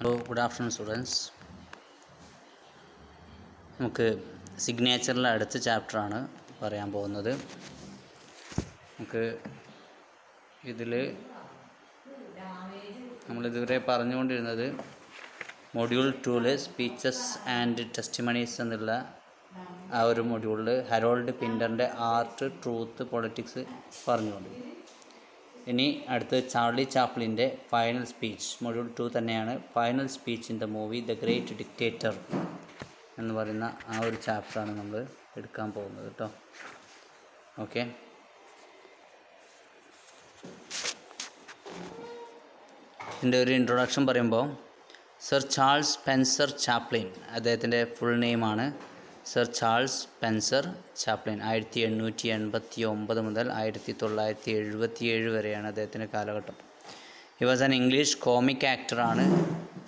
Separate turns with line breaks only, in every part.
Hello good afternoon students നമുക്ക് സിഗ്നേച്ചറിലെ അടുത്ത ചാപ്റ്ററാണ് പറയാൻ പോകുന്നത്. നമുക്ക് ഇതിൽ നമ്മളിതുവരെ പറഞ്ഞുകൊണ്ടിരുന്നത് module two speeches and testimonies എന്നുള്ള ആ ഒരു മൊഡ്യൂളിൽ ഹരോൾഡ് പിൻഡറിന്റെ ആർട്ട് ട്രൂത്ത് പൊളിറ്റിക്സ് പറഞ്ഞുകൊണ്ട് ഇനി അടുത്ത് ചാർലി ചാപ്ലിന്റെ ഫൈനൽ സ്പീച്ച് മൊഡ്യൂൾ ടു തന്നെയാണ് final speech in the movie the Great Dictator എന്ന് പറയുന്ന ആ ഒരു ചാപ്റ്ററാണ് നമ്മൾ എടുക്കാൻ പോകുന്നത് കേട്ടോ. ഓക്കെ. ഇതിന്റെ ഒരു ഇൻട്രൊഡക്ഷൻ പറയുമ്പോൾ സർ ചാൾസ് സ്പെൻസർ ചാപ്ലിൻ അദ്ദേഹത്തിന്റെ ഫുൾ നെയിമാണ് സർ ചാൾസ് പെൻസർ ചാപ്ലിൻ ആയിരത്തി എണ്ണൂറ്റി എൺപത്തി ഒമ്പത് മുതൽ ആയിരത്തി തൊള്ളായിരത്തി എഴുപത്തി ഏഴ് വരെയാണ് അദ്ദേഹത്തിന്റെ കാലഘട്ടം. He was an English comic ആക്ടറാണ്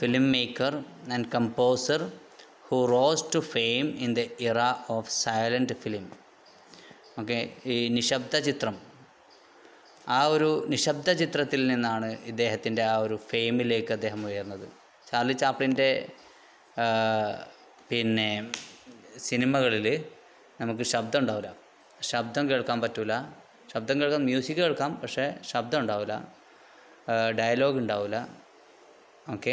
film maker and composer who rose to fame in the era of silent film okay ഈ നിശബ്ദ ചിത്രം. ആ ഒരു നിശബ്ദ ചിത്രത്തിൽ നിന്നാണ് ഇദ്ദേഹത്തിന്റെ ആ ഒരു ഫെയിമിലേക്ക് അദ്ദേഹം ഉയർന്നത്. ചാർലി ചാപ്ലിന്റെ പിന്നെ സിനിമകളിൽ നമുക്ക് ശബ്ദം ഉണ്ടാവില്ല. ശബ്ദം കേൾക്കാൻ പറ്റില്ല ശബ്ദം കേൾക്കാൻ മ്യൂസിക് കേൾക്കാം പക്ഷേ ശബ്ദം ഉണ്ടാവില്ല. ഡയലോഗ് ഉണ്ടാവില്ല. ഓക്കെ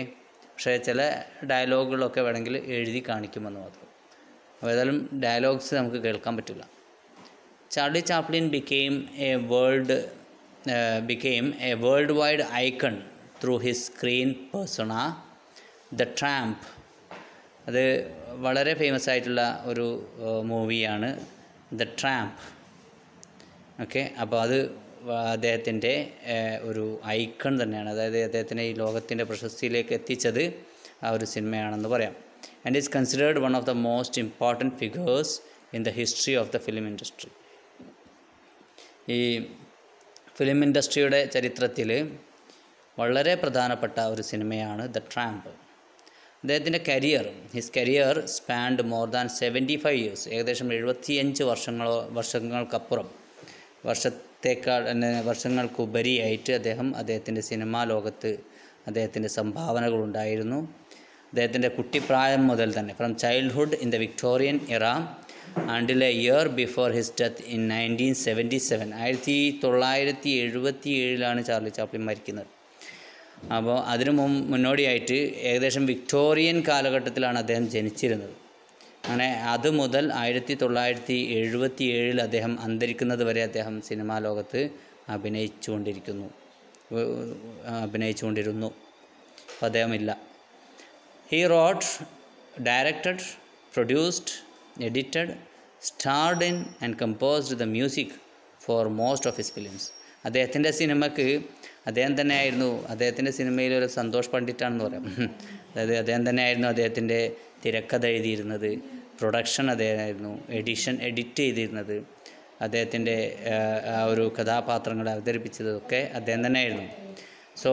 പക്ഷേ ചില ഡയലോഗുകളൊക്കെ വേണമെങ്കിൽ എഴുതി കാണിക്കുമെന്ന് മാത്രം. അപ്പോൾ ഏതായാലും ഡയലോഗ്സ് നമുക്ക് കേൾക്കാൻ പറ്റില്ല. Charlie Chaplin became a world became a world wide icon through his screen persona the Tramp അത് വളരെ ഫേമസ് ആയിട്ടുള്ള ഒരു മൂവിയാണ് ദ ട്രാമ്പ്. ഓക്കെ അപ്പോൾ അത് അദ്ദേഹത്തിന്റെ ഒരു ഐക്കൺ തന്നെയാണ്. അതായത് അദ്ദേഹത്തിനെ ഈ ലോകത്തിന്റെ പ്രശസ്തിയിലേക്ക് എത്തിച്ചത് ആ ഒരു സിനിമയാണെന്ന് പറയാം. And is considered one of the most important figures in the history of the film industry ഈ ഫിലിം ഇൻഡസ്ട്രിയുടെ ചരിത്രത്തിൽ വളരെ പ്രധാനപ്പെട്ട ഒരു സിനിമയാണ് ദ ട്രാമ്പ്. അദ്ദേഹത്തിന്റെ career his career spanned more than seventy five years ഏകദേശം എഴുപത്തിയഞ്ച് വർഷങ്ങളോ വർഷങ്ങൾക്കപ്പുറം. വർഷത്തേക്കാൾ വർഷങ്ങൾക്കുപരിയായിട്ട് അദ്ദേഹം അദ്ദേഹത്തിന്റെ സിനിമാ ലോകത്ത് അദ്ദേഹത്തിന്റെ സംഭാവനകളുണ്ടായിരുന്നു അദ്ദേഹത്തിന്റെ കുട്ടിപ്രായം മുതൽ തന്നെ from childhood in the Victorian era until a year before his death in nineteen seventy seven ആയിരത്തി തൊള്ളായിരത്തി എഴുപത്തി ഏഴിലാണ് ചാർലി ചാപ്ലിൻ മരിക്കുന്നത്. അപ്പോൾ അതിനു മുന്നോടിയായിട്ട് ഏകദേശം വിക്ടോറിയൻ കാലഘട്ടത്തിലാണ് അദ്ദേഹം ജനിച്ചിരുന്നത്. അങ്ങനെ അത് മുതൽ ആയിരത്തി തൊള്ളായിരത്തി എഴുപത്തി ഏഴിൽ അദ്ദേഹം അന്തരിക്കുന്നത് വരെ അദ്ദേഹം സിനിമാ ലോകത്ത് അഭിനയിച്ചുകൊണ്ടിരിക്കുന്നു. അഭിനയിച്ചുകൊണ്ടിരുന്നു. അപ്പോൾ അദ്ദേഹം ഇല്ല he wrote directed produced edited starred in and composed the music for most of his films അദ്ദേഹത്തിന്റെ സിനിമയ്ക്ക് അദ്ദേഹം തന്നെയായിരുന്നു അദ്ദേഹത്തിന്റെ സിനിമയിൽ ഒരു സന്തോഷ് പണ്ഡിറ്റാണെന്ന് പറയാം. അതായത് അദ്ദേഹം തന്നെയായിരുന്നു അദ്ദേഹത്തിന്റെ തിരക്കഥ എഴുതിയിരുന്നത് പ്രൊഡക്ഷൻ അദ്ദേഹമായിരുന്നു എഡിഷൻ എഡിറ്റ് ചെയ്തിരുന്നത് അദ്ദേഹത്തിന്റെ ആ ഒരു കഥാപാത്രങ്ങളെ അവതരിപ്പിച്ചതൊക്കെ അദ്ദേഹം തന്നെയായിരുന്നു. So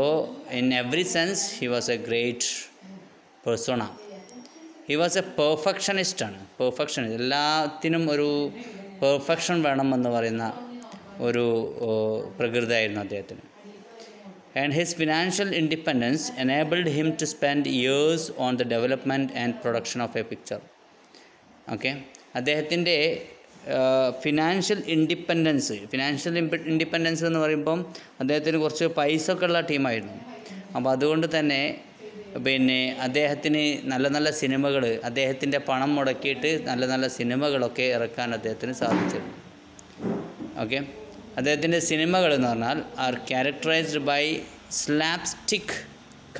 in every sense he was a great persona he was a പെർഫെക്ഷനിസ്റ്റാണ് perfection എല്ലാത്തിനും ഒരു പെർഫെക്ഷൻ വേണമെന്ന് പറയുന്ന ഒരു പ്രകൃതമായിരുന്നു അദ്ദേഹത്തിന്. And his financial independence enabled him to spend years on the development and production of a picture. Okay അദ്ദേഹത്തിന്റെ financial independence financial independence എന്ന് പറയുമ്പം അദ്ദേഹത്തിന് കുറച്ച് പൈസ ഒക്കെ ഉള്ള ടീമായിരുന്നു. അപ്പോൾ അതുകൊണ്ട് തന്നെ പിന്നെ അദ്ദേഹത്തിന് നല്ല നല്ല സിനിമകൾ അദ്ദേഹത്തിന്റെ പണം മുടക്കിയിട്ട് നല്ല നല്ല സിനിമകളൊക്കെ ഇറക്കാൻ അദ്ദേഹത്തിന് സാധിച്ചിരുന്നു. ഓക്കെ? അദ്ദേഹത്തിന്റെ സിനിമകൾ എന്ന് പറഞ്ഞാൽ are characterized by slapstick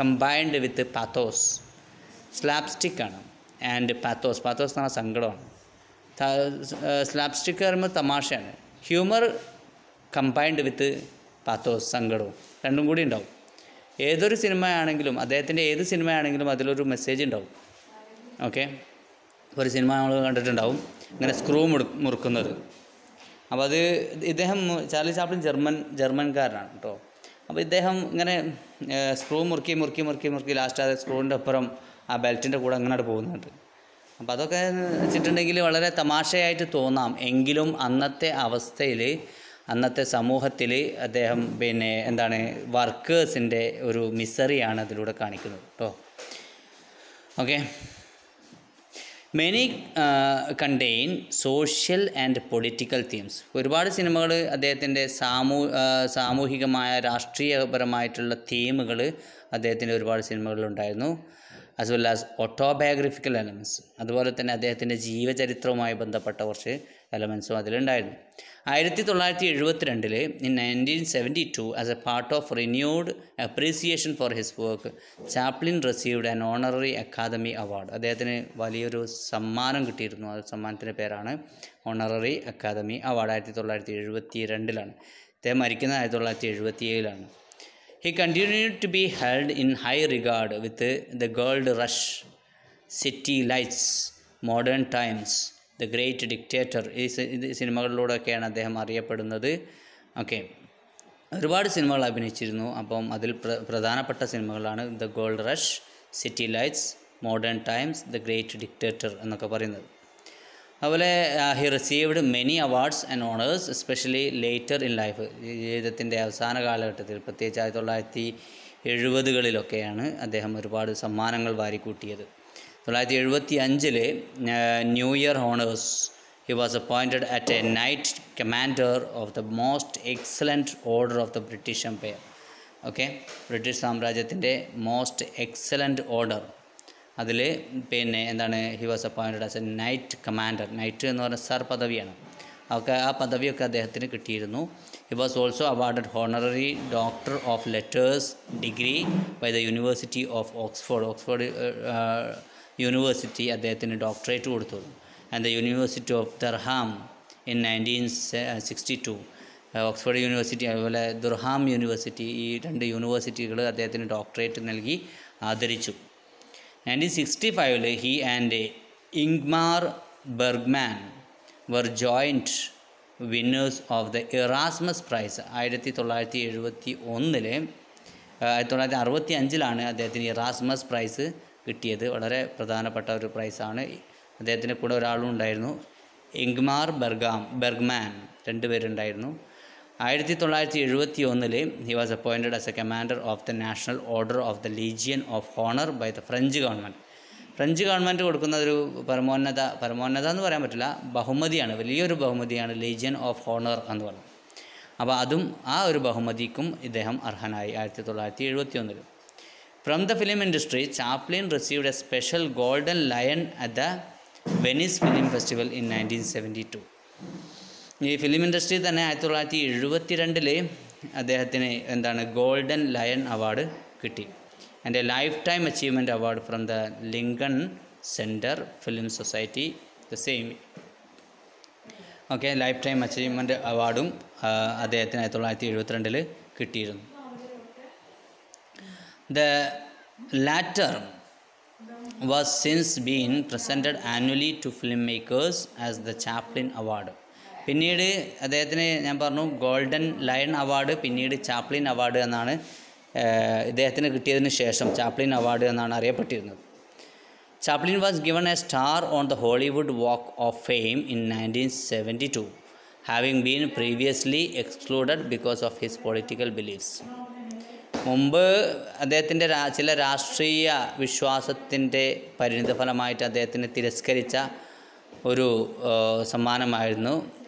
combined with pathos slapstick ആണ്. ആൻഡ് പാത്തോസ് പാത്തോസ് എന്ന് പറഞ്ഞാൽ സങ്കടമാണ്. സ്ലാപ്സ്റ്റിക്ക് പറയുമ്പോൾ തമാശയാണ്. ഹ്യൂമർ കമ്പൈൻഡ് വിത്ത് പാത്തോസ് സങ്കടവും. രണ്ടും കൂടി ഉണ്ടാവും. ഏതൊരു സിനിമയാണെങ്കിലും അദ്ദേഹത്തിന്റെ ഏത് സിനിമയാണെങ്കിലും അതിലൊരു മെസ്സേജ് ഉണ്ടാവും. ഓക്കെ ഒരു സിനിമ നമ്മൾ കണ്ടിട്ടുണ്ടാവും. ഇങ്ങനെ സ്ക്രൂ മുറുക്കുന്നത്. അപ്പോൾ അത് ഇദ്ദേഹം ചാർലി ചാപ്ലിൻ ജർമ്മൻ ജർമ്മൻകാരനാണ് കേട്ടോ. അപ്പോൾ ഇദ്ദേഹം ഇങ്ങനെ സ്ക്രൂ മുറുക്കി മുറുക്കി മുറുക്കി മുറുക്കി ലാസ്റ്റ് അത് സ്ക്രൂവിന്റെ അപ്പുറം ആ ബെൽറ്റിന്റെ കൂടെ അങ്ങനെ പോകുന്നുണ്ട്. അപ്പോൾ അതൊക്കെ വെച്ചിട്ടുണ്ടെങ്കിൽ വളരെ തമാശയായിട്ട് തോന്നാം. എങ്കിലും അന്നത്തെ അവസ്ഥയിൽ അന്നത്തെ സമൂഹത്തിൽ അദ്ദേഹം പിന്നെ എന്താണ് വർക്കേഴ്സിന്റെ ഒരു മിസറിയാണ് അതിലൂടെ കാണിക്കുന്നത് കേട്ടോ. Okay many contain social and political themes ഒരുപാട് സിനിമകൾ അദ്ദേഹത്തിന്റെ സാമൂ സാമൂഹികമായ രാഷ്ട്രീയപരമായിട്ടുള്ള തീമുകൾ അദ്ദേഹത്തിന്റെ ഒരുപാട് സിനിമകളിലുണ്ടായിരുന്നു. As well as autobiographical elements അതുപോലെ തന്നെ അദ്ദേഹത്തിന്റെ ജീവചരിത്രവുമായി ബന്ധപ്പെട്ട കുറച്ച് എലമെൻസും അതിലുണ്ടായിരുന്നു. ആയിരത്തി തൊള്ളായിരത്തി എഴുപത്തിരണ്ടിൽ in nineteen seventy two as a part of renewed appreciation for his work Chaplin received an honorary Academy Award അദ്ദേഹത്തിന് വലിയൊരു സമ്മാനം കിട്ടിയിരുന്നു. ആ സമ്മാനത്തിന്റെ പേരാണ് ഓണററി അക്കാദമി അവാർഡ് ആയിരത്തി തൊള്ളായിരത്തി എഴുപത്തി രണ്ടിലാണ് അദ്ദേഹം മരിക്കുന്നത് ആയിരത്തി തൊള്ളായിരത്തി എഴുപത്തി ഏഴിലാണ് he continued to be held in high regard with the Gold Rush City Lights Modern Times the Great Dictator ഈ സിനിമകളിലൂടെയൊക്കെയാണ് അദ്ദേഹം അറിയപ്പെടുന്നത്. ഓക്കെ ഒരുപാട് സിനിമകൾ അഭിനയിച്ചിരുന്നു. അപ്പം അതിൽ പ്ര പ്രധാനപ്പെട്ട സിനിമകളാണ് the Gold Rush City Lights Modern Times the Great Dictator എന്നൊക്കെ പറയുന്നത്. അതുപോലെ he received many awards and honours especially later in life ജീവിതത്തിന്റെ അവസാന കാലഘട്ടത്തിൽ പ്രത്യേകിച്ച് ആയിരത്തി തൊള്ളായിരത്തി എഴുപതുകളിലൊക്കെയാണ് അദ്ദേഹം ഒരുപാട് സമ്മാനങ്ങൾ വാരിക്കൂട്ടിയത്. തൊള്ളായിരത്തി എഴുപത്തി അഞ്ചിൽ New Year Honours he was appointed at a Knight Commander of the Most Excellent Order of the British Empire okay British സാമ്രാജ്യത്തിന്റെ മോസ്റ്റ് എക്സലന്റ് ഓർഡർ അതിൽ പിന്നെ എന്താണ് he was appointed as a knight commander knight എന്ന് പറഞ്ഞ sir പദവിയാണ്. ഒക്കെ ആ പദവിയൊക്കെ അദ്ദേഹത്തിന് കിട്ടിയിരുന്നു. He was also awarded honorary doctor of letters degree by the University of Oxford Oxford University അദ്ദേഹത്തിന് ഡോക്ടറേറ്റ് കൊടുത്തു. And the University of Durham in nineteen sixty two Oxford University അതുപോലെ ദുർഹാം യൂണിവേഴ്സിറ്റി ഈ രണ്ട് യൂണിവേഴ്സിറ്റികൾ അദ്ദേഹത്തിന് ഡോക്ടറേറ്റ് നൽകി ആദരിച്ചു. Nineteen sixty ഫൈവിൽ he and Ingmar Bergman were joint winners of the Erasmus Prize ആയിരത്തി തൊള്ളായിരത്തി എഴുപത്തി ഒന്നിൽ ആയിരത്തി തൊള്ളായിരത്തി അറുപത്തി അഞ്ചിലാണ് അദ്ദേഹത്തിന് ഇറാസ്മസ് പ്രൈസ് കിട്ടിയത്. വളരെ പ്രധാനപ്പെട്ട ഒരു പ്രൈസാണ് അദ്ദേഹത്തിന്റെ കൂടെ ഒരാളും ഉണ്ടായിരുന്നു. ഇങ്മാർ ബർഗാം ബർഗ്മാൻ രണ്ടുപേരുണ്ടായിരുന്നു. ആയിരത്തി തൊള്ളായിരത്തി എഴുപത്തി ഒന്നിൽ he was appointed as a commander of the National Order of the Legion of Honour by the French government French government കൊടുക്കുന്ന ഒരു പരമോന്നത പരമോന്നത എന്ന് പറയാൻ പറ്റില്ല ബഹുമതിയാണ് വലിയൊരു ബഹുമതിയാണ് ലീജിയൻ ഓഫ് ഹോണർ എന്ന് പറയുന്നത് അപ്പോൾ അതും ആ ഒരു ബഹുമതിക്കും ഇദ്ദേഹം അർഹനായി ആയിരത്തി തൊള്ളായിരത്തി എഴുപത്തി ഒന്നിൽ from the film industry Chaplin received a special Golden Lion at the Venice Film Festival in nineteen seventy two ഈ ഫിലിം ഇൻഡസ്ട്രി തന്നെ ആയിരത്തി തൊള്ളായിരത്തി എഴുപത്തി രണ്ടിൽ അദ്ദേഹത്തിന് എന്താണ് ഗോൾഡൻ ലയൺ അവാർഡ് കിട്ടി. And a lifetime achievement award from the Lincoln Center Film Society the same okay lifetime achievement അവാർഡും ആ, അദ്ദേഹത്തിന് ആയിരത്തി തൊള്ളായിരത്തി എഴുപത്തിരണ്ടിൽ കിട്ടിയിരുന്നു. The latter was since been presented annually to filmmakers as the Chaplin Award. പിന്നീട് അദ്ദേഹത്തിന് ഞാൻ പറഞ്ഞു ഗോൾഡൻ ലയൺ അവാർഡ് പിന്നീട് ചാപ്ലിൻ അവാർഡ് എന്നാണ് ഇദ്ദേഹത്തിന് കിട്ടിയതിന് ശേഷം ചാപ്ലിൻ അവാർഡ് എന്നാണ് അറിയപ്പെട്ടിരുന്നത്. Chaplin was given a star on the Hollywood Walk of Fame in nineteen seventy two having been previously excluded because of his political beliefs. മുമ്പ് അദ്ദേഹത്തിന്റെ ചില രാഷ്ട്രീയ വിശ്വാസത്തിന്റെ പരിണിതഫലമായിട്ട് അദ്ദേഹത്തിന് തിരസ്കരിച്ച ഒരു ആ,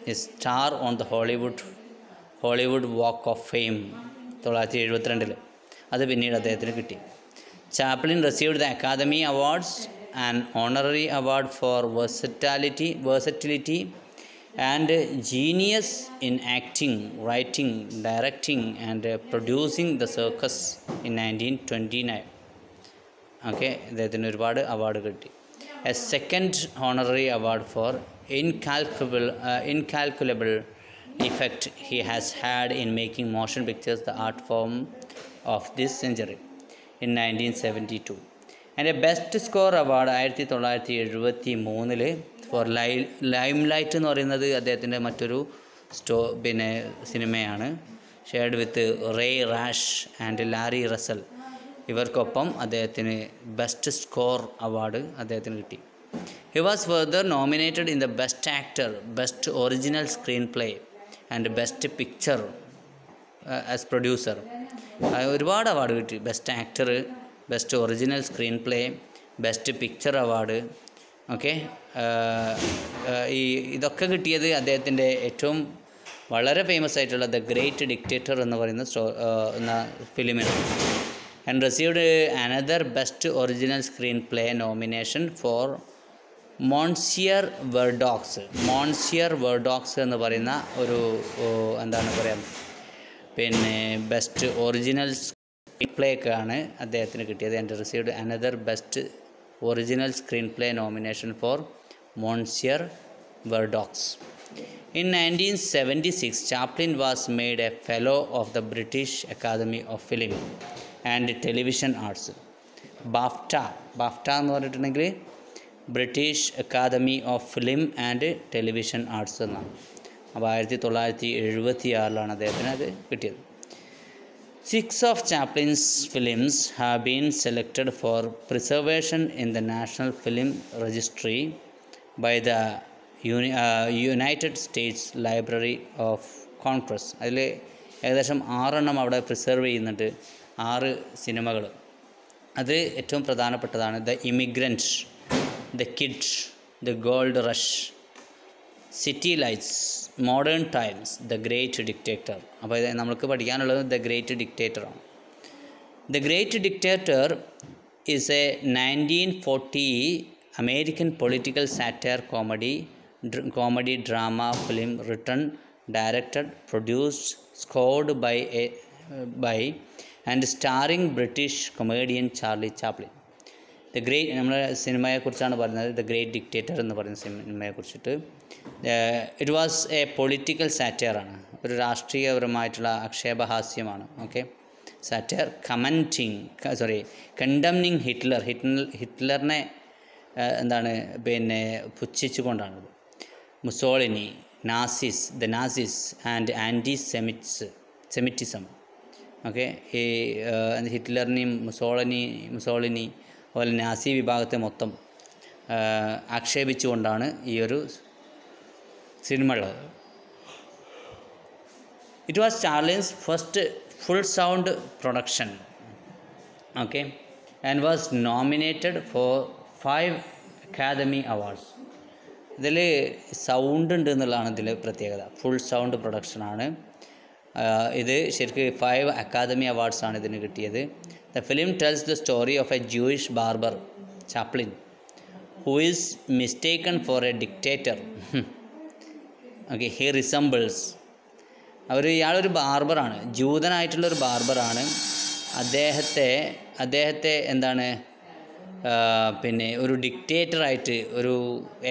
സമ്മാനമായിരുന്നു star on the Hollywood Hollywood Walk of Fame തൊള്ളായിരത്തി എഴുപത്തിരണ്ടിൽ അത് പിന്നീട് അദ്ദേഹത്തിന് കിട്ടി. Chaplin received the Academy Awards and honorary award for versatility versatility and genius in acting, writing, directing, and uh, producing the circus in 1929. Okay അദ്ദേഹത്തിന് ഒരുപാട് award കിട്ടി. A second honorary award for incalculable effect he has had in making motion pictures the art form of this century in nineteen seventy two എന്റെ best score award ആയിരത്തി തൊള്ളായിരത്തി എഴുപത്തി മൂന്നിൽ four ലൈ lime light എന്ന് പറയുന്നത് അദ്ദേഹത്തിന്റെ മറ്റൊരു സ്റ്റോ പിന്നെ സിനിമയാണ്. Shared with Ray Rasch and Larry Russell ഇവർക്കൊപ്പം അദ്ദേഹത്തിന് ബെസ്റ്റ് സ്കോർ അവാർഡ് അദ്ദേഹത്തിന് കിട്ടി. He was further nominated in the best actor best original screenplay and best picture as producer ഒരുപാട് അവാർഡ് കിട്ടി. Best actor best original screenplay best picture award okay ഈ ഇതൊക്കെ കിട്ടിയത് അദ്ദേഹത്തിന്റെ ഏറ്റവും വളരെ ഫേമസ് ആയിട്ടുള്ള ദ ഗ്രേറ്റ് ഡിക്റ്റേറ്റർ എന്ന് പറയുന്ന സ്റ്റോ എന്ന ഫിലിമിന് and received another best original screenplay nomination for Monsieur Verdoux Monsieur Verdoux എന്ന് പറയുന്ന ഒരു എന്താണ് പറയുക പിന്നെ ബെസ്റ്റ് ഒറിജിനൽ സ്ക്രീൻ ആണ് അദ്ദേഹത്തിന് കിട്ടിയത്. And received another best original screenplay nomination for Monsieur Verdoux in nineteen seventy six Chaplin was made a fellow of the British Academy of Film and Television Arts BAFTA BAFTA എന്ന് പറഞ്ഞിട്ടുണ്ടെങ്കിൽ British Academy of Film and Television Arts എന്നാണ് അപ്പോൾ ആയിരത്തി തൊള്ളായിരത്തി എഴുപത്തി ആറിലാണ് അദ്ദേഹത്തിന് അത് കിട്ടിയത്. Six of Chaplin's films have been selected for preservation in the National Film Registry by the uni United States Library of Congress അതിൽ ഏകദേശം ആറെണ്ണം അവിടെ പ്രിസർവ് ചെയ്യുന്നുണ്ട്. ആറ് സിനിമകൾ അത് ഏറ്റവും പ്രധാനപ്പെട്ടതാണ്. The Immigrant the Kid the Gold Rush City Lights Modern Times the Great Dictator അപ്പോൾ ഇത് നമുക്ക് പഠിക്കാനുള്ളത് the great ഡിക്റ്റേറ്ററാണ് the Great Dictator is a nineteen forty American political satire comedy comedy drama film written directed produced scored by a by and starring British comedian Charlie Chaplin the Great നമ്മുടെ സിനിമയെക്കുറിച്ചാണ് പറയുന്നത്. The great dictator എന്ന് പറയുന്ന സിനിമയെക്കുറിച്ചിട്ട്. It was a political സാറ്റയറാണ് ഒരു രാഷ്ട്രീയപരമായിട്ടുള്ള ആക്ഷേപഹാസ്യമാണ്. Okay satire commenting sorry condemning Hitler Hitler ഹിറ്റ്ലറിനെ എന്താണ് പിന്നെ പുച്ഛിച്ചുകൊണ്ടാണത്. Mussolini Nazis the Nazis and anti Semites Semitism okay ഈ ഹിറ്റ്ലറിനെയും മുസോളിനി മുസോളിനി അതുപോലെ നാസി വിഭാഗത്തെ മൊത്തം ആക്ഷേപിച്ചുകൊണ്ടാണ് ഈ ഒരു സിനിമ ഉള്ളത് it was Chaplin's first full sound production okay and was nominated for five Academy Awards ഇതിൽ സൗണ്ട് ഉണ്ട് എന്നുള്ളതാണ് ഇതിൽ പ്രത്യേകത. ഫുൾ സൗണ്ട് പ്രൊഡക്ഷനാണ് ഇത് ശരിക്കും ഫൈവ് അക്കാദമി അവാർഡ്സാണ് ഇതിന് കിട്ടിയത്. The film tells the story of a Jewish barber Chaplin who is mistaken for a dictator okay he resembles അവർ ഇയാളൊരു ബാർബറാണ് ജൂതനായിട്ടുള്ളൊരു ബാർബറാണ് അദ്ദേഹത്തെ അദ്ദേഹത്തെ എന്താണ് പിന്നെ ഒരു ഡിക്റ്റേറ്ററായിട്ട് ഒരു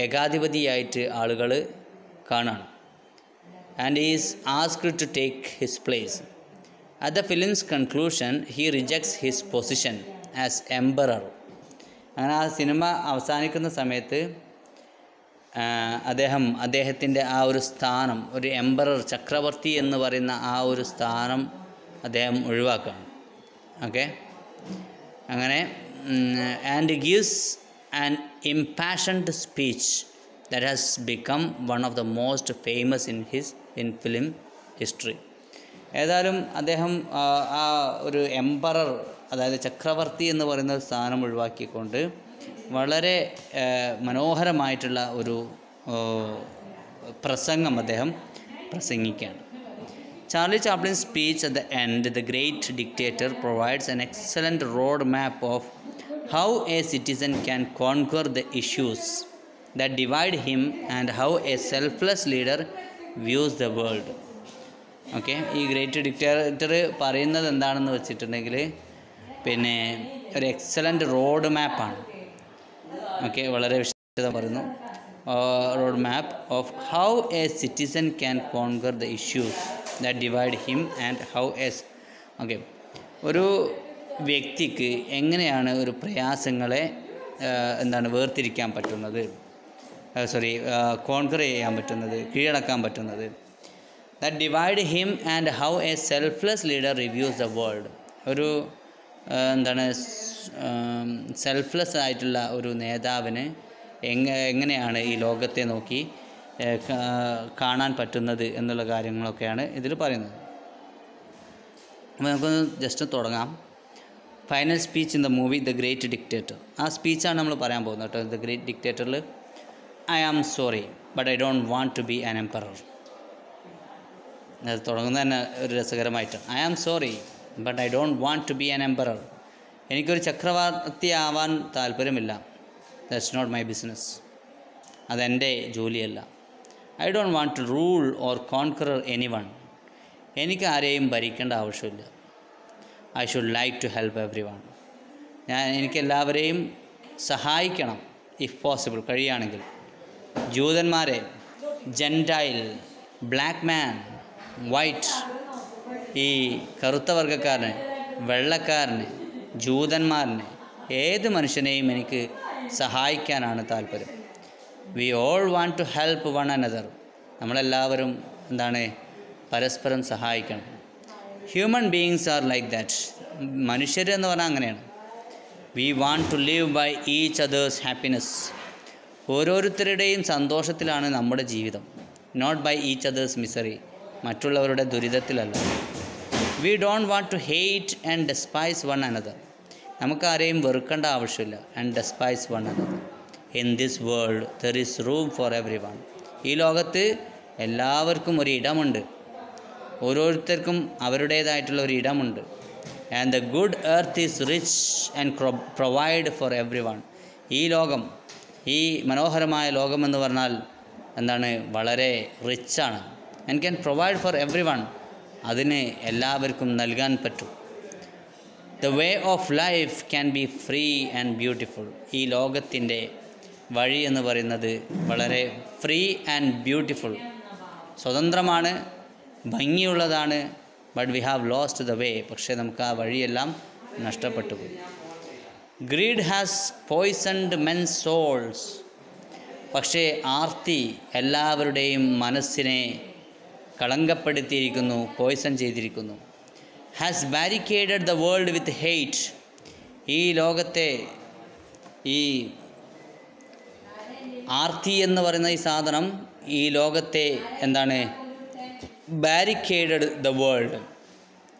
ഏകാധിപതിയായിട്ട് ആളുകൾ കാണാണ്. And is asked to take his place at the film's conclusion he rejects his position as emperor അങ്ങനെ ആ സിനിമ അവസാനിക്കുന്ന സമയത്ത് ആ, അദ്ദേഹം അദ്ദേഹത്തിന്റെ ആ ഒരു സ്ഥാനം ഒരു എംബറർ ചക്രവർത്തി എന്ന് പറയുന്ന ആ ഒരു സ്ഥാനം അദ്ദേഹം ഒഴിവാക്കുകയാണ്. ഓക്കെ അങ്ങനെ and gives an impassioned speech that has become one of the most famous in his in film history ഏതായാലും അദ്ദേഹം ആ, ഒരു എംബറർ അതായത് ചക്രവർത്തി എന്ന് പറയുന്ന സ്ഥാനം ഒഴിവാക്കിക്കൊണ്ട് വളരെ മനോഹരമായിട്ടുള്ള ഒരു പ്രസംഗം അദ്ദേഹം പ്രസംഗിക്കുകയാണ് Charlie Chaplin's speech at the end, The Great Dictator, provides an excellent roadmap of how a citizen can conquer the issues that divide him and how a selfless leader views the world. Okay ഈ Great Dictator പറയുന്നത് എന്താണെന്ന് വെച്ചിട്ടുണ്ടെങ്കിൽ പിന്നെ ഒരു excellent road മാപ്പാണ് okay വളരെ വിശദം പറയുന്നു. Road map of how a citizen can conquer the issues that divide him and how S. Okay ഒരു വ്യക്തിക്ക് എങ്ങനെയാണ് ഒരു പ്രയാസങ്ങളെ എന്താണ് വേർതിരിക്കാൻ പറ്റുന്നത്? സോറി കോൺകർ ചെയ്യാൻ പറ്റുന്നത് കീഴടക്കാൻ പറ്റുന്നത്? That divide him and how a selfless leader reviews the world. ഒരു എന്താണ് സെൽഫ്ലെസ് ആയിട്ടുള്ള ഒരു നേതാവിന് എങ്ങ എങ്ങനെയാണ് ഈ ലോകത്തെ നോക്കി കാണാൻ പറ്റുന്നത് എന്നുള്ള കാര്യങ്ങളൊക്കെയാണ് ഇതിൽ പറയുന്നത്. അപ്പോൾ നമുക്കൊന്ന് ജസ്റ്റ് തുടങ്ങാം. Final speech in the movie the great dictator ആ സ്പീച്ചാണ് നമ്മൾ പറയാൻ പോകുന്നത് കേട്ടോ. The great ഡിക്റ്റേറ്ററിൽ I am sorry but I don't want to be an emperor അത് തുടങ്ങുന്നത് തന്നെ ഒരു രസകരമായിട്ട്. I am sorry but I don't want to be an emperor എനിക്കൊരു ചക്രവർത്തി ആവാൻ താല്പര്യമില്ല ദറ്റ്സ് നോട്ട് മൈ ബിസിനസ് അതെന്റെ ജോലിയല്ല. I don't want to rule or conquer anyone എനിക്ക് ആരെയും ഭരിക്കേണ്ട ആവശ്യമില്ല. I should like to help everyone ഞാൻ എനിക്ക് എല്ലാവരെയും സഹായിക്കണം ഇഫ് പോസിബിൾ കഴിയുകയാണെങ്കിൽ. ജൂതന്മാരെ ജെന്റൈൽ ബ്ലാക്ക് മാൻ വൈറ്റ് ഈ കറുത്ത വർഗക്കാരനെ വെള്ളക്കാരനെ ജൂതന്മാരനെ ഏത് മനുഷ്യനെയും എനിക്ക് സഹായിക്കാനാണ് താല്പര്യം. We all want to help one another നമ്മളെല്ലാവരും എന്താണ് പരസ്പരം സഹായിക്കണം. Human beings are like that മനുഷ്യരെന്ന് പറഞ്ഞാൽ അങ്ങനെയാണ്. We want to live by each other's happiness ഓരോരുത്തരുടെയും സന്തോഷത്തിലാണ് നമ്മുടെ ജീവിതം. Not by each other's misery മറ്റുള്ളവരുടെ ദുരിതത്തിലല്ല. We don't want to hate and despise one another നമുക്കാരെയും വെറുക്കേണ്ട ആവശ്യമില്ല and despise one another in this world there is room for everyone ഈ ലോകത്ത് എല്ലാവർക്കും ഒരു ഇടമുണ്ട്. ഓരോരുത്തർക്കും അവരുടേതായിട്ടുള്ള ഒരു ഇടമുണ്ട്. And the good earth is rich and provide for everyone ഈ ലോകം ഈ മനോഹരമായ ലോകമെന്ന് പറഞ്ഞാൽ എന്താണ്? വളരെ റിച്ചാണ് and can provide for everyone അതിന് എല്ലാവർക്കും നൽകാൻ പറ്റും. The way of life can be free and beautiful ഈ ലോകത്തിന്റെ വഴി എന്ന് പറയുന്നത് വളരെ ഫ്രീ ആൻഡ് ബ്യൂട്ടിഫുൾ സ്വതന്ത്രമാണ് ഭംഗിയുള്ളതാണ് but we have lost the way പക്ഷേ നമുക്ക് ആ വഴിയെല്ലാം നഷ്ടപ്പെട്ടു പോയി. Greed has poisoned men souls പക്ഷേ ആർത്തി എല്ലാവരുടെയും മനസ്സിനെ കളങ്കപ്പെടുത്തിയിരിക്കുന്നു പോയ്സൺ ചെയ്തിരിക്കുന്നു. Has barricaded the world with hate ഈ ലോകത്തെ ഈ ആർത്തി എന്ന് പറയുന്ന ഈ സാധനം ഈ ലോകത്തെ എന്താണ്? Barricaded the world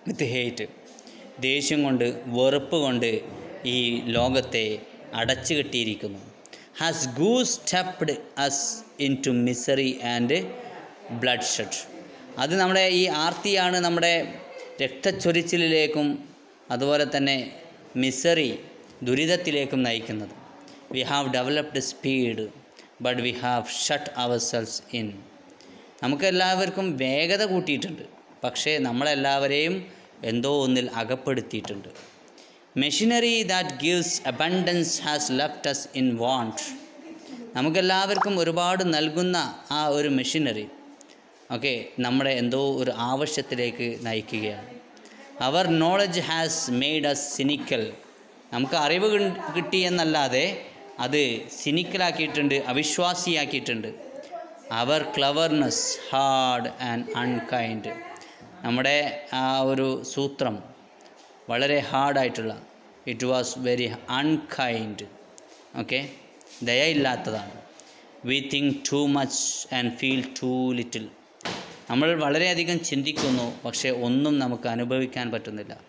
with hate ദേഷ്യം കൊണ്ട് വെറുപ്പ് കൊണ്ട് ഈ ലോകത്തെ അടച്ചു കെട്ടിയിരിക്കുന്നു. Has goose stepped us into misery and bloodshed അത് നമ്മുടെ ഈ ആർത്തിയാണ് നമ്മുടെ രക്തച്ചൊരിച്ചിലിലേക്കും അതുപോലെ തന്നെ മിസറി ദുരിതത്തിലേക്കും നയിക്കുന്നത്. We have developed speed but we have shut ourselves in നമുക്കെല്ലാവർക്കും വേഗത കൂട്ടിയിട്ടുണ്ട്. പക്ഷേ നമ്മളെല്ലാവരെയും എന്തോ ഒന്നിൽ അകപ്പെടുത്തിയിട്ടുണ്ട്. Machinery that gives abundance has left us in want നമുക്കെല്ലാവർക്കും ഒരുപാട് നൽകുന്ന ആ ഒരു മെഷീനറി ഓക്കെ നമ്മുടെ എന്തോ ഒരു ആവശ്യത്തിലേക്ക് നയിക്കുകയാണ്. Our knowledge has made us cynical നമുക്ക് അറിവ് കിട്ടി എന്നല്ലാതെ അത് സിനിക്കലാക്കിയിട്ടുണ്ട് അവിശ്വാസിയാക്കിയിട്ടുണ്ട്. Our cleverness hard and unkind നമ്മുടെ ആ ഒരു സൂത്രം വളരെ ഹാർഡായിട്ടുള്ള it was very unkind okay ദയയില്ലാത്തതാണ് we think too much and feel too little നമ്മൾ വളരെയധികം ചിന്തിക്കുന്നു പക്ഷേ ഒന്നും നമുക്ക് അനുഭവിക്കാൻ പറ്റുന്നില്ല.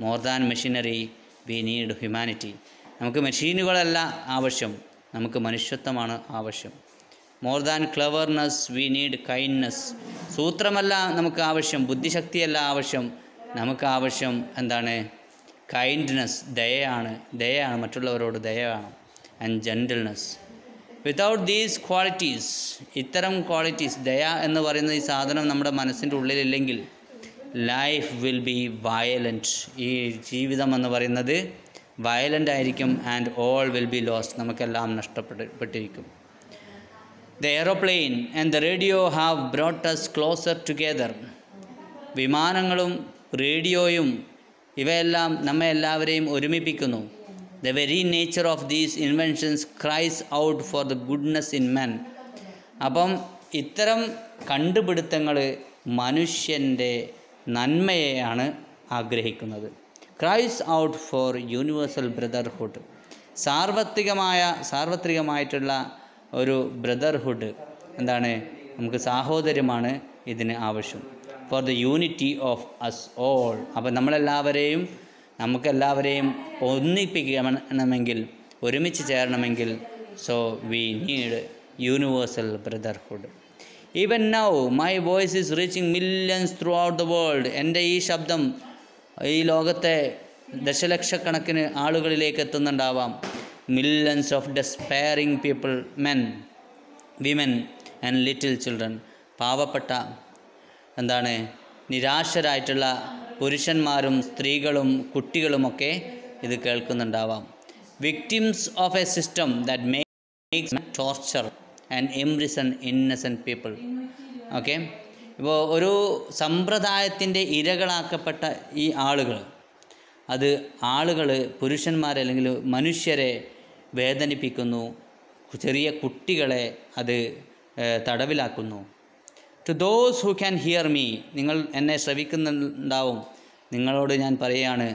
More than machinery we need humanity നമുക്ക് മെഷീനുകളല്ല ആവശ്യം നമുക്ക് മനുഷ്യത്വമാണ് ആവശ്യം. More than cleverness we need kindness സൂത്രമല്ല നമുക്ക് ആവശ്യം ബുദ്ധിശക്തിയല്ല ആവശ്യം. നമുക്ക് ആവശ്യം എന്താണ്? കൈൻഡ്നെസ് ദയയാണ്. ദയയാണ് മറ്റുള്ളവരോട് ദയയാണ് and gentleness without these qualities ഇത്തരം ക്വാളിറ്റീസ് ദയ എന്ന് പറയുന്ന ഈ സാധനം നമ്മുടെ മനസ്സിന്റെ ഉള്ളിലില്ലെങ്കിൽ ലൈഫ് വിൽ ബി വയലന്റ് ഈ ജീവിതം എന്ന് പറയുന്നത് വയലന്റ് ആയിരിക്കും and all will be lost നമുക്കെല്ലാം നഷ്ടപ്പെട്ടിരിക്കും the aeroplane and the radio have brought us closer together വിമാനങ്ങളും റേഡിയോയും ഇവയെല്ലാം നമ്മെ എല്ലാവരെയും ഒരുമിപ്പിക്കുന്നു. ദ very nature of these inventions cries out for the goodness in man. അപ്പം ഇത്തരം കണ്ടുപിടുത്തങ്ങൾ മനുഷ്യന്റെ നന്മയെയാണ് ആഗ്രഹിക്കുന്നത്. Cries out for universal brotherhood സാർവത്രികമായ സാർവത്രികമായിട്ടുള്ള ഒരു ബ്രദർഹുഡ് എന്താണ്? നമുക്ക് സാഹോദര്യമാണ് ഇതിന് ആവശ്യം. For the unity of us all അപ്പം നമ്മളെല്ലാവരെയും നമുക്കെല്ലാവരെയും ഒന്നിപ്പിക്കണമെങ്കിൽ ഒരുമിച്ച് ചേരണമെങ്കിൽ so we need universal brotherhood even now my voice is reaching millions throughout the world എന്റെ ഈ ശബ്ദം ഈ ലോകത്തെ ദശലക്ഷക്കണക്കിന് ആളുകളിലേക്ക് എത്തുന്നുണ്ടാവാം. Millions of despairing people men women and little children പാവപ്പെട്ട എന്താണ് നിരാശരായിട്ടുള്ള പുരുഷന്മാരും സ്ത്രീകളും കുട്ടികളുമൊക്കെ ഇത് കേൾക്കുന്നുണ്ടാവാം. Victims of a system that makes torture and imprison innocent people okay ഇപ്പോൾ ഒരു സമ്പ്രദായത്തിന്റെ ഇരകളാക്കപ്പെട്ട ഈ ആളുകൾ അത് ആളുകൾ പുരുഷന്മാരെ അല്ലെങ്കിൽ മനുഷ്യരെ വേദനിപ്പിക്കുന്നു ചെറിയ കുട്ടികളെ അത് തടവിലാക്കുന്നു. To those who can hear me നിങ്ങൾ എന്നെ ശ്രവിക്കുന്നുണ്ടാവും. നിങ്ങളോട് ഞാൻ പറയുകയാണ്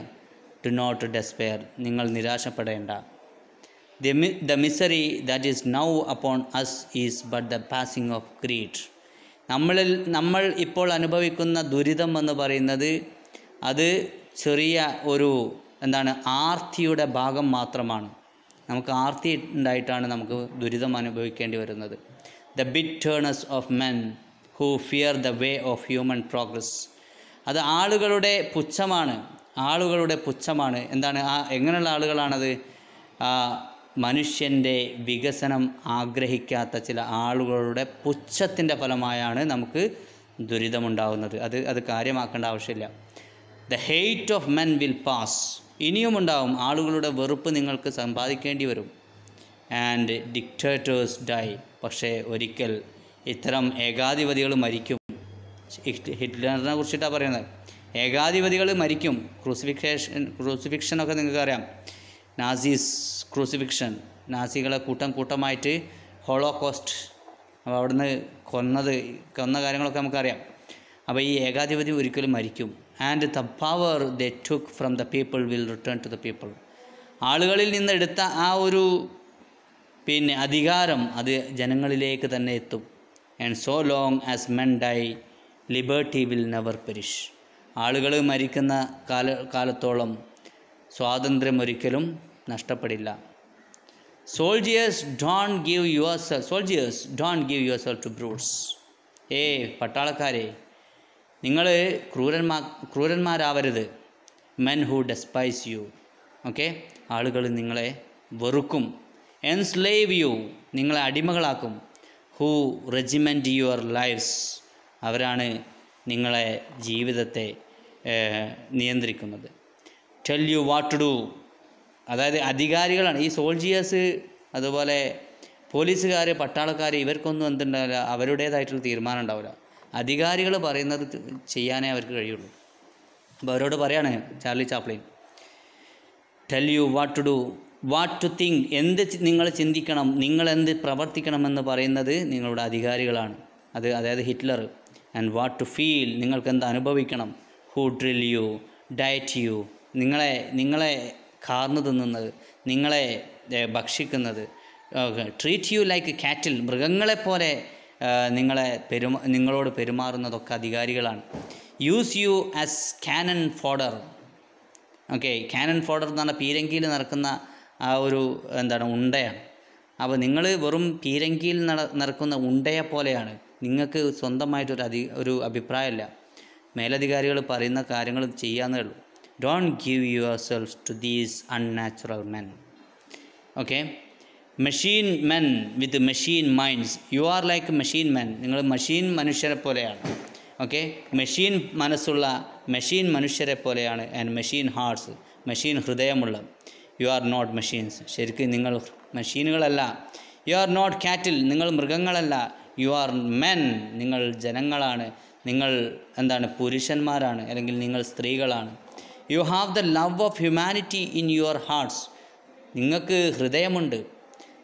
ടു നോട്ട് ഡെസ്പെയർ നിങ്ങൾ നിരാശപ്പെടേണ്ട. The misery that is now upon us is but the passing of greed നമ്മളിൽ നമ്മൾ ഇപ്പോൾ അനുഭവിക്കുന്ന ദുരിതം എന്ന് പറയുന്നത് അത് ചെറിയ ഒരു എന്താണ് ആർത്തിയുടെ ഭാഗം മാത്രമാണ്. നമുക്ക് ആർത്തി ഉണ്ടായിട്ടാണ് നമുക്ക് ദുരിതം അനുഭവിക്കേണ്ടി വരുന്നത്. The bitterness of men who fear the way of human progress അത് ആളുകളുടെ പുച്ഛമാണ്. ആളുകളുടെ പുച്ഛമാണ്. എന്താണ്? ആ എങ്ങനെയുള്ള ആളുകളാണത്? മനുഷ്യന്റെ വികസനം ആഗ്രഹിക്കാത്ത ചില ആളുകളുടെ പുച്ഛത്തിന്റെ ഫലമായാണ് നമുക്ക് ദുരിതമുണ്ടാകുന്നത് അത് അത് കാര്യമാക്കേണ്ട ആവശ്യമില്ല. The hate of men will pass ഇനിയും ഉണ്ടാവും. ആളുകളുടെ വെറുപ്പ് നിങ്ങൾക്ക് സമ്പാദിക്കേണ്ടി വരും. ആൻഡ് ഡിക്റ്റേറ്റേഴ്സ് ഡൈ പക്ഷേ ഒരിക്കൽ ഇത്തരം ഏകാധിപതികൾ മരിക്കും. ഹിറ്റ്- ഹിറ്റ്ലറിനെ കുറിച്ചിട്ടാണ് പറയുന്നത്. ഏകാധിപതികൾ മരിക്കും. ക്രൂസിഫിക്കേഷൻ ക്രൂസിഫിക്ഷനൊക്കെ നിങ്ങൾക്ക് അറിയാം നാസീസ് ക്രൂസിഫിക്ഷൻ നാസികളെ കൂട്ടം കൂട്ടമായിട്ട് ഹോളോകോസ്റ്റ് അപ്പോൾ അവിടുന്ന് കൊന്നത് കൊന്ന കാര്യങ്ങളൊക്കെ നമുക്കറിയാം. അപ്പോൾ ഈ ഏകാധിപതി ഒരിക്കലും മരിക്കും. And the power they took from the people will return to the people ആളുകളിൽ നിന്ന് എടുത്ത ആ ഒരു പിന്നെ അധികാരം അത് ജനങ്ങളിലേക്ക് തന്നെ എത്തും. And so long as men die liberty will never perish ആളുകൾ മരിക്കുന്ന കാല കാലത്തോളം സ്വാതന്ത്ര്യം ഒരിക്കലും നഷ്ടപ്പെടില്ല. Soldiers don't give yourselves soldiers don't give yourselves to brutes ഏ പട്ടാളക്കാരെ നിങ്ങൾ ക്രൂരന്മാ ക്രൂരന്മാരാവരുത്. Men who despise you okay ആളുകൾ നിങ്ങളെ വെറുക്കും. എൻസ്ലേവ് യു നിങ്ങളെ അടിമകളാക്കും. ഹൂ റെജിമെന്റ് യുവർ ലൈഫ്സ് അവരാണ് നിങ്ങളെ ജീവിതത്തെ നിയന്ത്രിക്കുന്നത്. Tell you what to do അതായത് അധികാരികളാണ്. ഈ സോൾജിയേഴ്സ് അതുപോലെ പോലീസുകാർ പട്ടാളക്കാർ ഇവർക്കൊന്നും എന്തുണ്ടാവില്ല. അവരുടേതായിട്ടുള്ള തീരുമാനം ഉണ്ടാവില്ല. അധികാരികൾ പറയുന്നത് ചെയ്യാനേ അവർക്ക് കഴിയുള്ളൂ. അപ്പോൾ അവരോട് പറയാണ് Charlie Chaplin. Tell you what to do what to think എന്ത് നിങ്ങൾ ചിന്തിക്കണം നിങ്ങൾ എന്ത് പ്രവർത്തിക്കണമെന്ന് പറയുന്നത് നിങ്ങളുടെ അധികാരികളാണ്. അത് അതായത് Hitler. And what to feel നിങ്ങൾക്ക് എന്ത് അനുഭവിക്കണം? Who drill you diet you നിങ്ങളെ നിങ്ങളെ കാർന്നു തിന്നുന്നത് നിങ്ങളെ ഭക്ഷിക്കുന്നത്. ട്രീറ്റ് യു ലൈക്ക് കാറ്റിൽ മൃഗങ്ങളെപ്പോലെ പോലെ നിങ്ങളെ പെരുമാ നിങ്ങളോട് പെരുമാറുന്നതൊക്കെ അധികാരികളാണ്. Use you as cannon fodder okay cannon fodder എന്ന് പറഞ്ഞാൽ പീരങ്കിയിൽ നടക്കുന്ന ആ ഒരു എന്താണ് ഉണ്ടയാണ്. അപ്പോൾ നിങ്ങൾ വെറും പീരങ്കിയിൽ നട നടക്കുന്ന ഉണ്ടയെ പോലെയാണ്. നിങ്ങൾക്ക് സ്വന്തമായിട്ടൊരു അധി ഒരു അഭിപ്രായമില്ല. മേലധികാരികൾ പറയുന്ന കാര്യങ്ങൾ ചെയ്യാന്നേ ഉള്ളൂ. Don't give yourself to these unnatural men okay machine men with machine minds you are like machine men നിങ്ങൾ മെഷീൻ മനുഷ്യരെ പോലെയാണ്. ഓക്കെ മെഷീൻ മനസ്സുള്ള മെഷീൻ മനുഷ്യരെ പോലെയാണ് ആൻഡ് മെഷീൻ ഹാർട്സ് മെഷീൻ ഹൃദയമുള്ള. യു ആർ നോട്ട് മെഷീൻസ് ശരിക്കും നിങ്ങൾ മെഷീനുകളല്ല. യു ആർ നോട്ട് കാറ്റിൽ നിങ്ങൾ മൃഗങ്ങളല്ല. യു ആർ മെൻ നിങ്ങൾ ജനങ്ങളാണ്. നിങ്ങൾ എന്താണ്? പുരുഷന്മാരാണ്. അല്ലെങ്കിൽ നിങ്ങൾ സ്ത്രീകളാണ്. You have the love of humanity in your hearts നിങ്ങൾക്ക് ഹൃദയമുണ്ട്.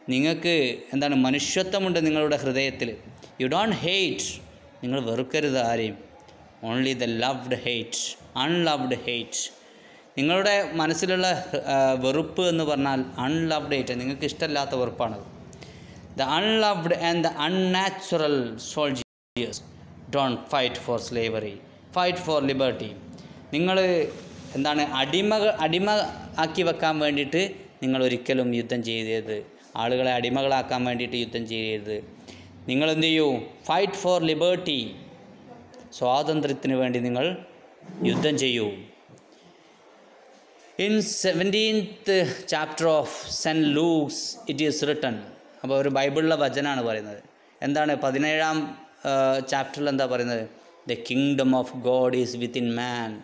നിങ്ങൾക്ക് എന്താണ്? മനുഷ്യത്വമുണ്ട് നിങ്ങളുടെ ഹൃദയത്തിൽ. യു ഡോണ്ട് ഹെയ്റ്റ് നിങ്ങൾ വെറുക്കരുത് ആരെയും. Only the loved hate unloved hate നിങ്ങളുടെ മനസ്സിലുള്ള വെറുപ്പ് എന്ന് പറഞ്ഞാൽ അൺലവ്ഡ് ആയിട്ട് നിങ്ങൾക്ക് ഇഷ്ടമില്ലാത്ത വെറുപ്പാണത്. The unloved and the unnatural soldiers don't fight for slavery fight for liberty നിങ്ങൾ എന്താണ് അടിമ അടിമ ആക്കി വെക്കാൻ വേണ്ടിയിട്ട് നിങ്ങൾ ഒരിക്കലും യുദ്ധം ചെയ്യരുത്. ആളുകളെ അടിമകളാക്കാൻ വേണ്ടിയിട്ട് യുദ്ധം ചെയ്യരുത്. നിങ്ങൾ എന്ത് ചെയ്യൂ? ഫൈറ്റ് ഫോർ ലിബേർട്ടി സ്വാതന്ത്ര്യത്തിന് വേണ്ടി നിങ്ങൾ യുദ്ധം ചെയ്യൂ. In seventeenth chapter of Saint Luke's it is written അപ്പോൾ ഒരു ബൈബിളിലെ വചനാണ് പറയുന്നത്. എന്താണ് പതിനേഴാം ചാപ്റ്ററിൽ എന്താ പറയുന്നത്? The kingdom of God is within man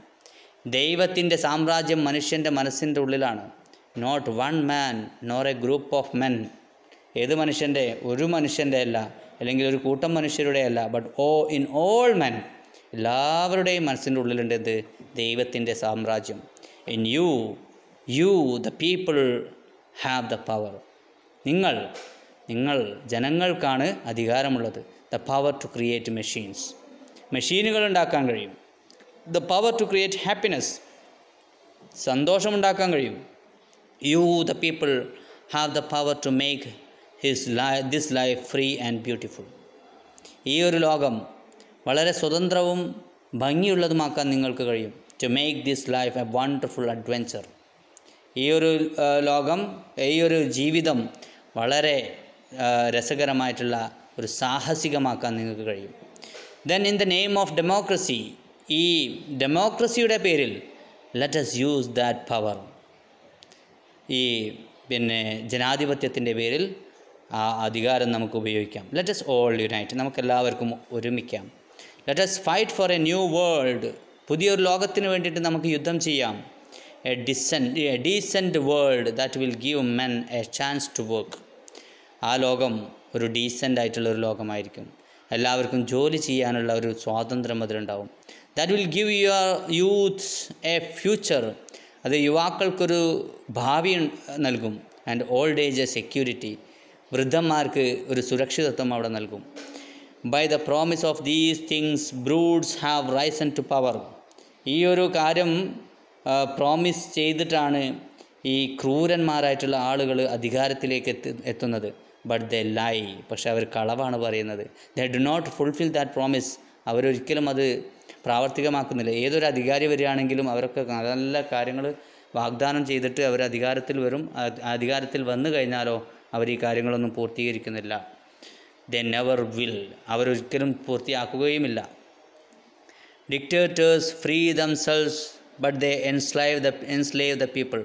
ദൈവത്തിന്റെ സാമ്രാജ്യം മനുഷ്യന്റെ മനസ്സിന്റെ ഉള്ളിലാണ്. Not one man nor a group of men ഏത് മനുഷ്യന്റെ? ഒരു മനുഷ്യന്റെ അല്ല. അല്ലെങ്കിൽ ഒരു കൂട്ടം മനുഷ്യരുടെ അല്ല. But oh in all men എല്ലാവരുടെയും മനസ്സിന്റെ ഉള്ളിലുണ്ട് എന്ത്? ദൈവത്തിന്റെ സാമ്രാജ്യം. In you you the people have the power നിങ്ങൾ നിങ്ങൾ ജനങ്ങൾക്കാണ് അധികാരമുള്ളത്. The power to create machines മെഷീനുകൾ ഉണ്ടാക്കാൻ കഴിയും. The power to create happiness സന്തോഷമുണ്ടാക്കാൻ കഴിയും. You the people have the power to make his lie this life free and beautiful ഈ ഒരു ലോകം വളരെ സ്വതന്ത്രവും ഭംഗിയുള്ളതുമാക്കാൻ നിങ്ങൾക്ക് കഴിയും. To make this life a wonderful adventure ഈ ഒരു ലോകം ഈ ഒരു ജീവിതം വളരെ രസകരമായിട്ടുള്ള ഒരു സാഹസികമാക്കാൻ നിങ്ങൾക്ക് കഴിയും. Then in the name of democracy ഈ ഡെമോക്രസിയുടെ പേരിൽ let us use that power ഈ പിന്നെ ജനാധിപത്യത്തിന്റെ പേരിൽ ആ അധികാരം നമുക്ക് ഉപയോഗിക്കാം. ലെറ്റ് എസ് ഓൾ യുണൈറ്റ് നമുക്കെല്ലാവർക്കും ഒരുമിക്കാം. Let us fight for a new world പുതിയൊരു ലോകത്തിന് വേണ്ടിയിട്ട് നമുക്ക് യുദ്ധം ചെയ്യാം. A decent a decent world that will give men a chance to work ആ ലോകം ഒരു ഡീസെന്റ് ആയിട്ടുള്ള ഒരു ലോകമായിരിക്കും. എല്ലാവർക്കും ജോലി ചെയ്യാനുള്ള ഒരു സ്വാതന്ത്ര്യം അതിലുണ്ടാവും. That will give your youths a future അത് യുവാക്കൾക്കൊരു ഭാവി നൽകും. And old age a security വൃദ്ധന്മാർക്ക് ഒരു സുരക്ഷിതത്വം അവിടെ നൽകും. By the promise of these things brutes have risen to power ഈ ഒരു കാര്യം പ്രോമിസ് ചെയ്തിട്ടാണ് ഈ ക്രൂരന്മാരായിട്ടുള്ള ആളുകൾ അധികാരത്തിലേക്ക് എത്തി എത്തുന്നത്. ബട്ട് ദ ലൈ പക്ഷെ അവർ കളവാണ് പറയുന്നത്. They do not fulfil that promise അവരൊരിക്കലും അത് പ്രാവർത്തികമാക്കുന്നില്ല. ഏതൊരു അധികാരി വരികയാണെങ്കിലും അവരൊക്കെ നല്ല കാര്യങ്ങൾ വാഗ്ദാനം ചെയ്തിട്ട് അവർ അധികാരത്തിൽ വരും. അധികാരത്തിൽ വന്നു കഴിഞ്ഞാലോ അവർ ഈ കാര്യങ്ങളൊന്നും പൂർത്തീകരിക്കുന്നില്ല. ദ നെവർ വിൽ അവരൊരിക്കലും പൂർത്തിയാക്കുകയുമില്ല. Dictators free themselves but they enslave the enslave the people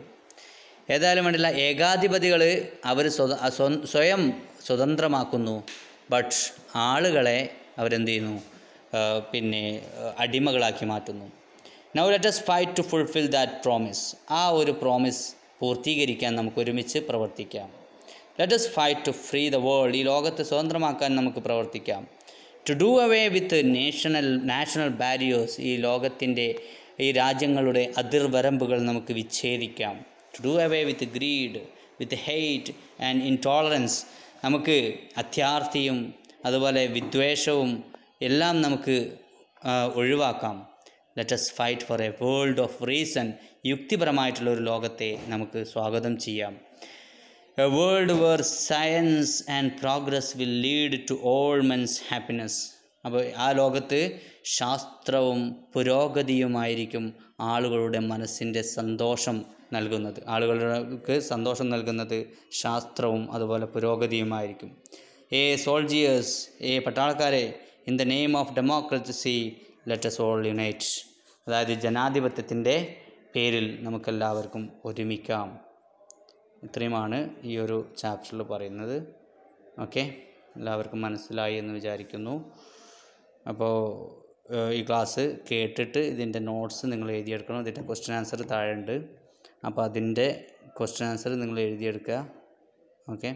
ഏതായാലും വേണ്ടില്ല ഏകാധിപതികൾ അവർ സ്വയം സ്വതന്ത്രമാക്കുന്നു. ബട്ട് ആളുകളെ അവരെന്ത് ചെയ്യുന്നു പിന്നെ അടിമകളാക്കി മാറ്റുന്നു. Now let us fight to fulfil that promise ആ ഒരു പ്രോമിസ് പൂർത്തീകരിക്കാൻ നമുക്ക് ഒരുമിച്ച് പ്രവർത്തിക്കാം. Let us fight to free the world ഈ ലോകത്തെ സ്വതന്ത്രമാക്കാൻ നമുക്ക് പ്രവർത്തിക്കാം. To do away with national national barriers ഈ ലോകത്തിന്റെ ഈ രാജ്യങ്ങളുടെ അതിർവരമ്പുകൾ നമുക്ക് വിച്ഛേദിക്കാം. To do away with greed with hate and intolerance നമുക്ക് അത്യാർത്ഥിയും അതുപോലെ വിദ്വേഷവും എല്ലാം നമുക്ക് ഒഴിവാക്കാം. ഒഴിവാക്കാം let's fight for a world of reason യുക്തിപരമായിട്ടുള്ള ഒരു ലോകത്തെ നമുക്ക് സ്വാഗതം ചെയ്യാം. A world where science and progress will lead to all men's happiness അപ്പോൾ ആ ലോകത്ത് ശാസ്ത്രവും പുരോഗതിയുമായിരിക്കും ആളുകളുടെ മനസ്സിന്റെ സന്തോഷം നൽകുന്നത്. ആളുകൾക്ക് സന്തോഷം നൽകുന്നത് ശാസ്ത്രവും അതുപോലെ പുരോഗതിയുമായിരിക്കും. ഏ സോൾജിയേഴ്സ് ഏ പട്ടാളക്കാരെ in the name of democracy let's all unite അതായത് ജനാധിപത്യത്തിന്റെ പേരിൽ നമുക്കെല്ലാവർക്കും ഒരുമിക്കാം. ഇത്രയുമാണ് ഈ ഒരു ചാപ്റ്ററിൽ പറയുന്നത്. ഓക്കെ എല്ലാവർക്കും മനസ്സിലായി എന്ന് വിചാരിക്കുന്നു. അപ്പോൾ ഈ ക്ലാസ് കേട്ടിട്ട് ഇതിന്റെ നോട്ട്സ് നിങ്ങൾ എഴുതിയെടുക്കണം. ഇതിന്റെ ക്വസ്റ്റ്യൻ ആൻസർ താഴെ ഉണ്ട് അപ്പോൾ അതിന്റെ ക്വസ്റ്റ്യൻ ആൻസർ നിങ്ങൾ എഴുതിയെടുക്കുക. ഓക്കെ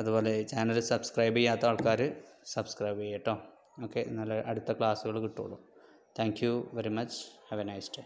അതുപോലെ ചാനൽ സബ്സ്ക്രൈബ് ചെയ്യാത്ത ആൾക്കാർ സബ്സ്ക്രൈബ് ചെയ്യട്ടോ ഓക്കെ നല്ല അടുത്ത ക്ലാസ്സുകൾ കിട്ടുള്ളൂ thank you very much have a nice day